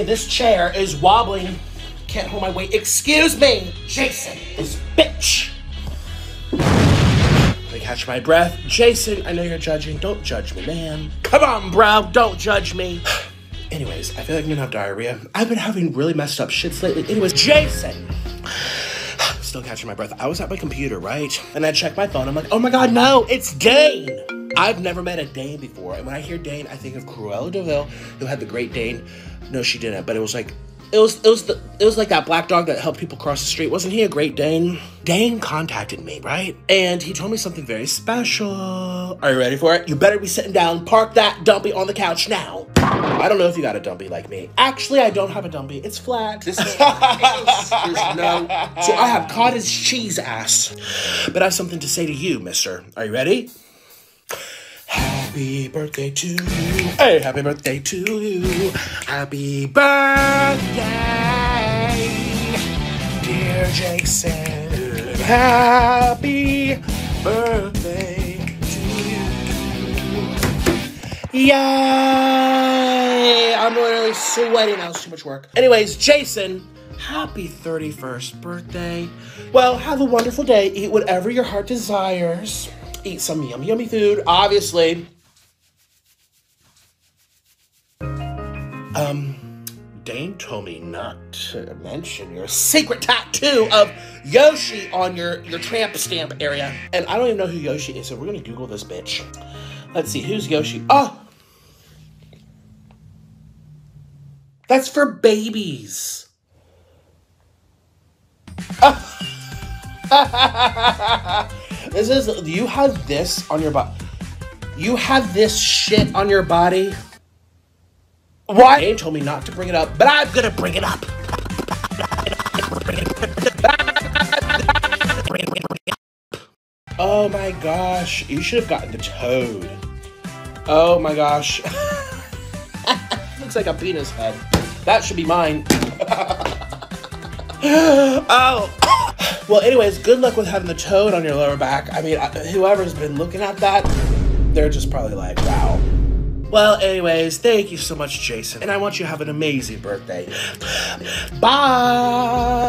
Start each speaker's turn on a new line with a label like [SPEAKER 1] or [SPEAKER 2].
[SPEAKER 1] and this chair is wobbling. Can't hold my weight. Excuse me, Jason, this bitch. Me catch my breath. Jason, I know you're judging. Don't judge me, man. Come on, bro. Don't judge me. Anyways, I feel like I'm gonna have diarrhea. I've been having really messed up shits lately. Anyways, Jason. Still catching my breath. I was at my computer, right? And I checked my phone. I'm like, oh my god, no, it's Dane. I've never met a Dane before. And when I hear Dane, I think of Cruella de Vil, who had the Great Dane. No, she didn't, but it was like it was it was the it was like that black dog that helped people cross the street. Wasn't he a Great Dane? Dane contacted me, right? And he told me something very special. Are you ready for it? You better be sitting down. Park that dumpy on the couch now. I don't know if you got a dumpy like me. Actually, I don't have a dumpy. It's flat. This is There's no. So I have cottage cheese ass. But I have something to say to you, mister. Are you ready? Happy birthday to you. Hey, happy birthday to you. Happy birthday, dear Jason. Happy birthday to you. Yay! I'm literally sweating. That was too much work. Anyways, Jason. Happy 31st birthday. Well, have a wonderful day. Eat whatever your heart desires. Eat some yummy, yummy food, obviously. Um, Dane told me not to mention your secret tattoo of Yoshi on your, your tramp stamp area. And I don't even know who Yoshi is, so we're gonna Google this bitch. Let's see, who's Yoshi? Oh! That's for babies. this is, you have this on your body. You have this shit on your body. What? Dane told me not to bring it up, but I'm gonna bring it up. Oh my gosh, you should have gotten the toad. Oh my gosh. Looks like a penis head. That should be mine. oh. Well, anyways, good luck with having the toad on your lower back. I mean, whoever's been looking at that, they're just probably like, wow. Well, anyways, thank you so much, Jason. And I want you to have an amazing birthday. Bye.